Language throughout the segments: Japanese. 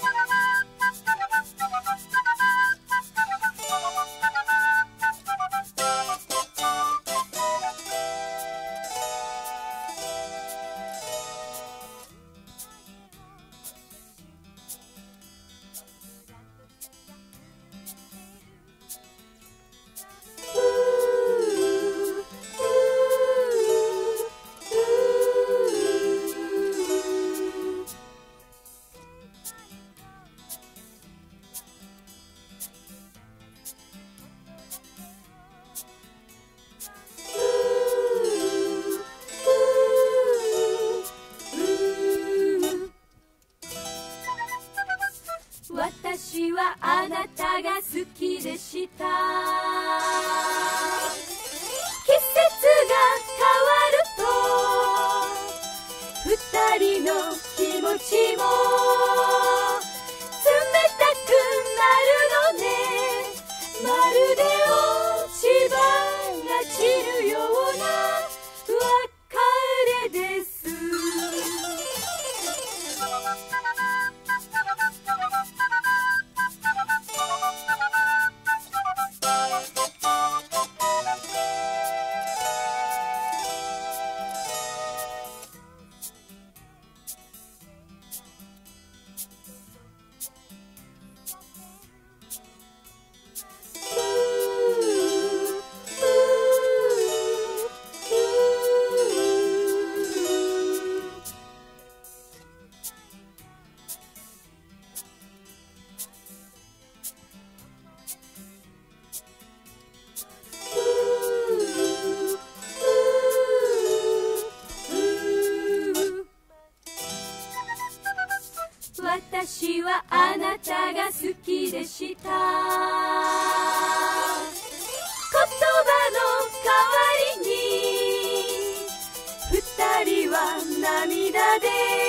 Bye. 私はあなたが好きでした。季節が変わると二人の気持ちも冷たくなる私はあなたが好きでした。言葉の代わりに二人は涙で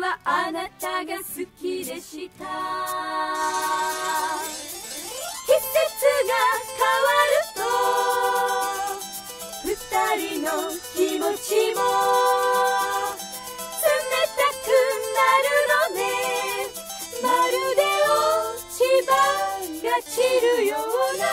はあなたが好きでした。季節が変わると二人の気持ちも冷たくなるのね。まるで落ち葉が散るような